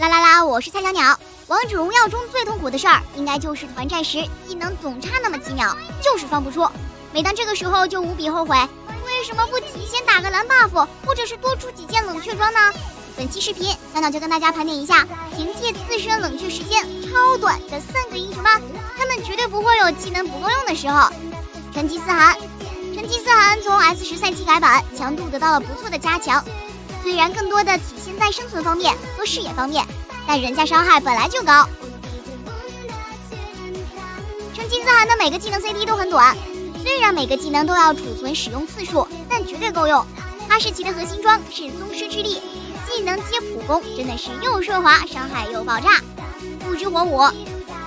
啦啦啦！我是菜鸟鸟。王者荣耀中最痛苦的事儿，应该就是团战时技能总差那么几秒，就是放不出。每当这个时候，就无比后悔，为什么不提前打个蓝 buff，或者是多出几件冷却装呢？本期视频，小鸟就跟大家盘点一下，凭借自身冷却时间超短的三个英雄吧。他们绝对不会有技能不够用的时候。成吉思汗，成吉思汗从 S 十赛季改版，强度得到了不错的加强。虽然更多的体现在生存方面和视野方面，但人家伤害本来就高。成吉思汗的每个技能 CD 都很短，虽然每个技能都要储存使用次数，但绝对够用。哈士奇的核心装是宗师之力，技能接普攻真的是又顺滑，伤害又爆炸。不知火舞，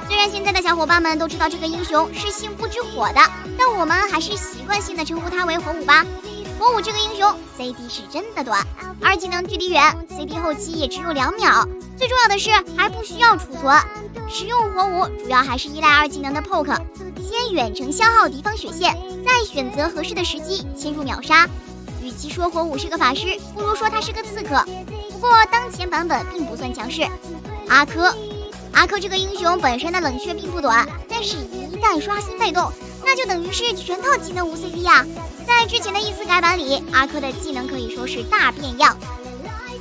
虽然现在的小伙伴们都知道这个英雄是姓不知火的，但我们还是习惯性的称呼他为火舞吧。火舞这个英雄 CD 是真的短，二技能距离远，CD 后期也只有两秒。最重要的是还不需要储存，使用火舞主要还是依赖二技能的 poke，先远程消耗敌方血线，再选择合适的时机切入秒杀。与其说火舞是个法师，不如说他是个刺客。不过当前版本并不算强势。阿珂，阿珂这个英雄本身的冷却并不短，但是一旦刷新被动，那就等于是全套技能无 CD 啊。在之前的一次改版里，阿珂的技能可以说是大变样，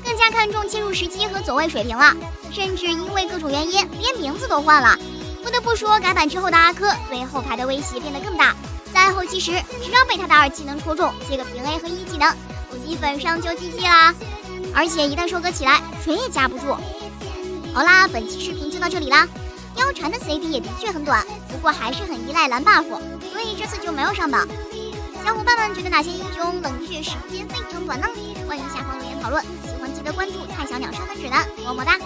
更加看重切入时机和走位水平了，甚至因为各种原因连名字都换了。不得不说，改版之后的阿珂对后排的威胁变得更大，在后期时只要被他的二技能戳中，接个平 A 和一技能，基本上就 GG 啦。而且一旦收割起来，谁也夹不住。好啦，本期视频就到这里啦。貂蝉的 CD 也的确很短，不过还是很依赖蓝 buff，所以这次就没有上榜。小伙伴们觉得哪些英雄冷却时间非常短呢？欢迎下方留言讨论。喜欢记得关注菜小鸟上分指南，么么哒。